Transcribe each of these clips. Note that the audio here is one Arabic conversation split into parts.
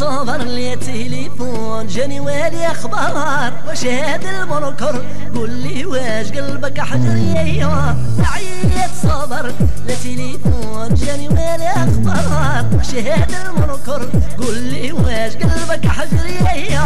صبر لي تليفون جاني والي أخبار واش هاد المنكر قول لي واش قلبك حجر يا عيت صبر. لا تليفون جاني والي أخبار. واش هاد المنكر. قول لي واش قلبك حجر يا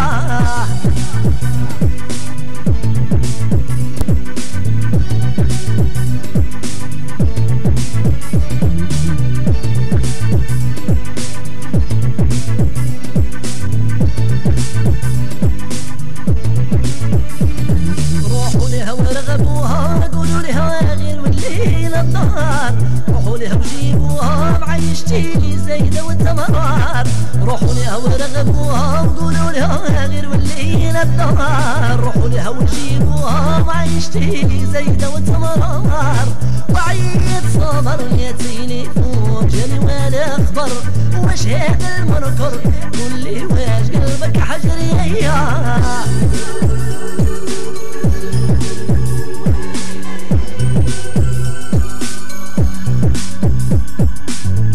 النهار روحوا لها وجيبوها معيشتيني زايدة والتمرات. روحوا لها ورغبوها وقولوا لها غير والليل الدهار روحوا لها وجيبوها معيشتيني زايدة والتمرات. وعيد صبر يا تليفون جاني ولا أخبر. واش هذا المنكر قول لي واش قلبك حجر يا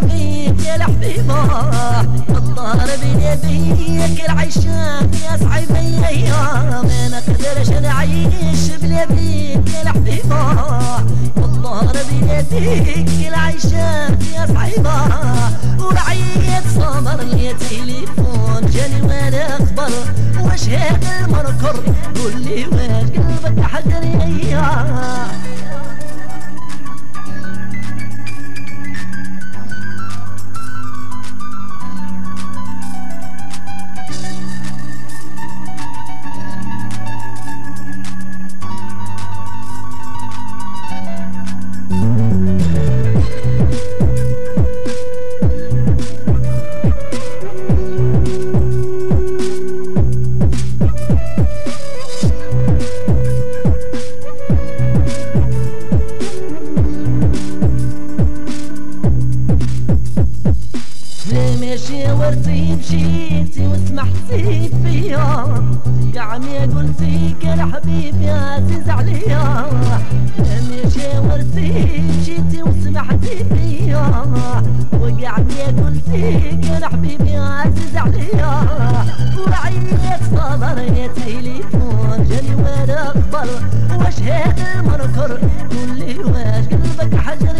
بيك يا الحبيبة. النهار بيك العيشان يا صعيبي ما نقدرش نعيش بلا بيك يا الحبيبة. النهار بيك العيشان يا صعيبة ورعيت صبر يا تليفون جاني وأنا أخبر. واش هذا المنكر قول لي واش قلبك حجر يا شاورتي مشيتي وسمحتي فيا. قعمي قلتي يا حبيبي عزيز عليا. لما شاورتي مشيتي وسمحتي فيا. وقعمي قلتي يا حبيبي عزيز عليا. وعيت صبر يا تليفون جاني وأنا اخبر واش هذا المنكر قول لي واش قلبك حجري